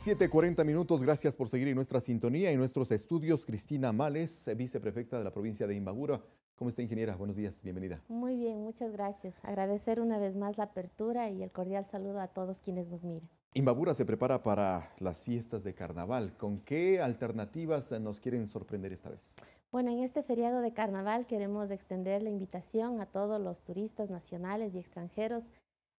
7.40 minutos, gracias por seguir en nuestra sintonía y nuestros estudios. Cristina Males, viceprefecta de la provincia de Imbabura. ¿Cómo está, ingeniera? Buenos días, bienvenida. Muy bien, muchas gracias. Agradecer una vez más la apertura y el cordial saludo a todos quienes nos miran. Imbabura se prepara para las fiestas de carnaval. ¿Con qué alternativas nos quieren sorprender esta vez? Bueno, en este feriado de carnaval queremos extender la invitación a todos los turistas nacionales y extranjeros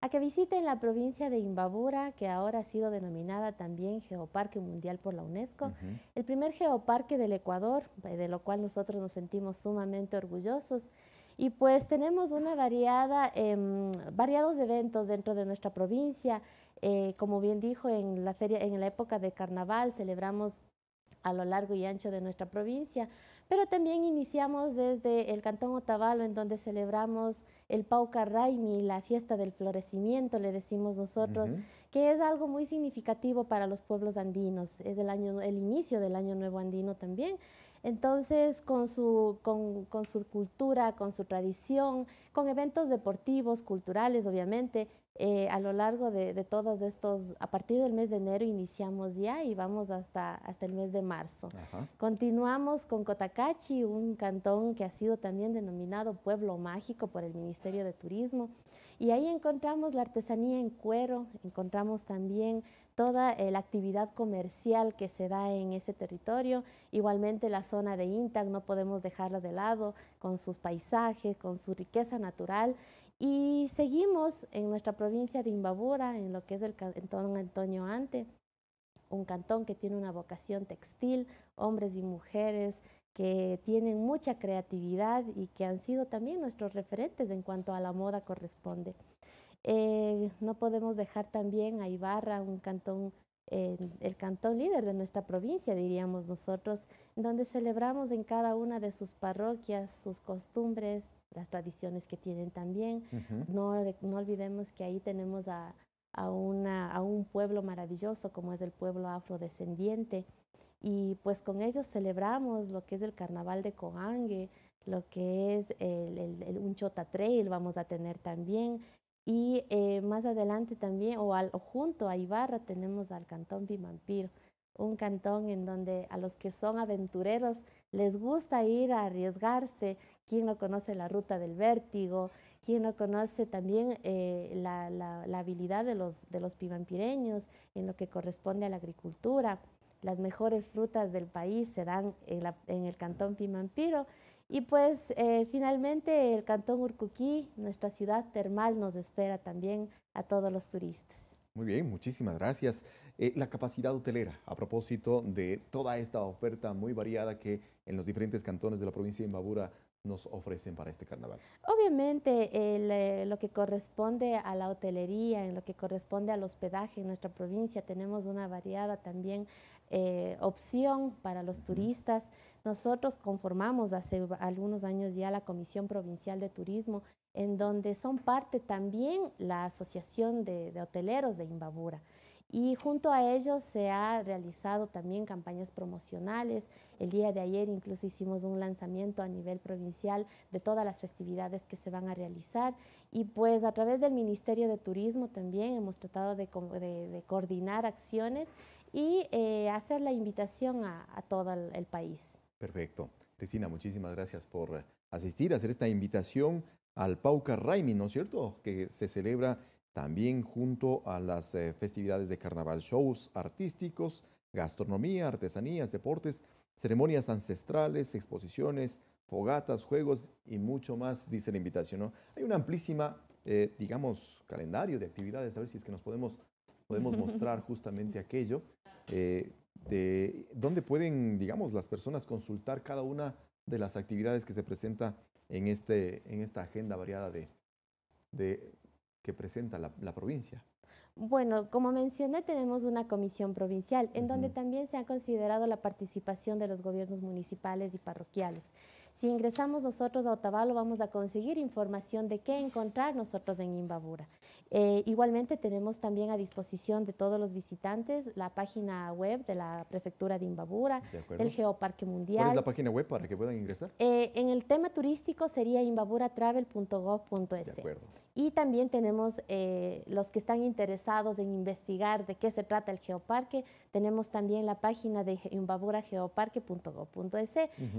a que visiten la provincia de Imbabura, que ahora ha sido denominada también Geoparque Mundial por la UNESCO, el primer geoparque del Ecuador, eh, de lo cual nosotros nos sentimos sumamente orgullosos. Y pues tenemos una variada, em, variados eventos dentro de nuestra provincia. Eh, como bien dijo, en la, feria, en la época de carnaval celebramos a lo largo y ancho de nuestra provincia, pero también iniciamos desde el Cantón Otavalo, en donde celebramos el Pauca Raimi, la fiesta del florecimiento, le decimos nosotros, que es algo muy significativo para los pueblos andinos, es el, año, el inicio del Año Nuevo Andino también. Entonces, con su, con, con su cultura, con su tradición, con eventos deportivos, culturales, obviamente, eh, a lo largo de, todos estos, a partir del mes de enero iniciamos ya y vamos hasta, hasta el mes de marzo. Continuamos con Cotacachi, un cantón que ha sido también denominado Pueblo Mágico por el Ministerio de Turismo. Y ahí encontramos la artesanía en cuero, encontramos también toda eh, la actividad comercial que se da en ese territorio. Igualmente la zona de Intag no podemos dejarla de lado con sus paisajes, con su riqueza natural y seguimos en nuestra provincia de Imbabura, en lo que es el cantón Antonio Ante, un cantón que tiene una vocación textil, hombres y mujeres que tienen mucha creatividad y que han sido también nuestros referentes en cuanto a la moda corresponde. Eh, no podemos dejar también a Ibarra, un cantón, el cantón líder de nuestra provincia, diríamos nosotros, donde celebramos en cada una de sus parroquias sus costumbres, las tradiciones que tienen también. no, no, olvidemos que ahí tenemos a, a, una, a un pueblo maravilloso como es el pueblo afrodescendiente y pues con ellos celebramos lo que es el carnaval de Coangue, lo que es el, el, un Chota Trail vamos a tener también y eh, más adelante también o, junto a Ibarra tenemos al Cantón Pimampiro un cantón en donde a los que son aventureros les gusta ir a arriesgarse. ¿Quién no conoce la ruta del vértigo? ¿Quién no conoce también eh, la, habilidad de los, de los pimampireños en lo que corresponde a la agricultura? Las mejores frutas del país se dan en, el cantón Pimampiro. Y pues eh, finalmente el cantón Urcuquí, nuestra ciudad termal, nos espera también a todos los turistas. Muy bien, muchísimas gracias. Eh, la capacidad hotelera, a propósito de toda esta oferta muy variada que en los diferentes cantones de la provincia de Imbabura nos ofrecen para este carnaval? Obviamente, eh, lo que corresponde a la hotelería, en lo que corresponde al hospedaje en nuestra provincia, tenemos una variada también eh, opción para los turistas. Nosotros conformamos hace algunos años ya la Comisión Provincial de Turismo, en donde son parte también la Asociación de, de Hoteleros de Imbabura. Y junto a ellos se ha realizado también campañas promocionales. El día de ayer incluso hicimos un lanzamiento a nivel provincial de todas las festividades que se van a realizar. Y pues a través del Ministerio de Turismo también hemos tratado de, coordinar acciones y eh, hacer la invitación a, todo el, país. Perfecto. Cristina, muchísimas gracias por asistir, a hacer esta invitación al Pauca Raimi, ¿no es cierto? Que se celebra también junto a las eh, festividades de carnaval, shows artísticos, gastronomía, artesanías, deportes, ceremonias ancestrales, exposiciones, fogatas, juegos y mucho más, dice la invitación. Hay una amplísima, eh, digamos, calendario de actividades, a ver si es que nos podemos, podemos mostrar justamente aquello, eh, de dónde pueden, digamos, las personas consultar cada una de las actividades que se presenta en, este, en esta agenda variada de, de que presenta la, provincia? Bueno, como mencioné, tenemos una comisión provincial en donde también se ha considerado la participación de los gobiernos municipales y parroquiales. Si ingresamos nosotros a Otavalo vamos a conseguir información de qué encontrar nosotros en Imbabura. Eh, igualmente tenemos también a disposición de todos los visitantes la página web de la Prefectura de Imbabura, el Geoparque Mundial. ¿Cuál es la página web para que puedan ingresar? Eh, en el tema turístico sería imbaburatravel.gov.es. Y también tenemos eh, los que están interesados en investigar de qué se trata el geoparque. Tenemos también la página de imbaburageoparque.gov.es.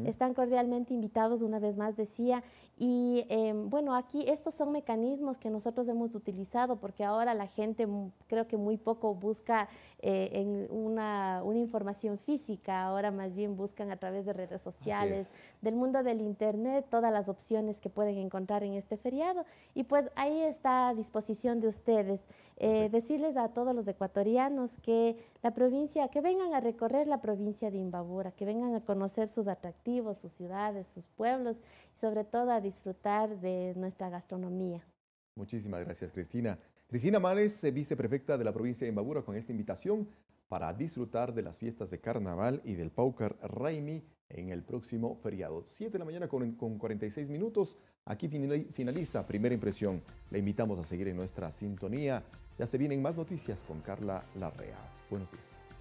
Están cordialmente invitados una vez más decía, y em, bueno, aquí estos son mecanismos que nosotros hemos utilizado porque ahora la gente creo que muy poco busca eh, en una, una, información física, ahora más bien buscan a través de redes sociales, del mundo del Internet, todas las opciones que pueden encontrar en este feriado. Y pues ahí está a disposición de ustedes. Eh, decirles a todos los ecuatorianos que la provincia, que vengan a recorrer la provincia de Imbabura, que vengan a conocer sus atractivos, sus ciudades, sus pueblos y sobre todo a disfrutar de nuestra gastronomía. Muchísimas gracias, Cristina. Cristina Males, viceprefecta de la provincia de Imbabura, con esta invitación para disfrutar de las fiestas de carnaval y del Paucar Raimi en el próximo feriado. 7 de la mañana con, con 46 minutos. Aquí finaliza Primera Impresión. Le invitamos a seguir en nuestra sintonía. Ya se vienen más noticias con Carla Larrea. Buenos días.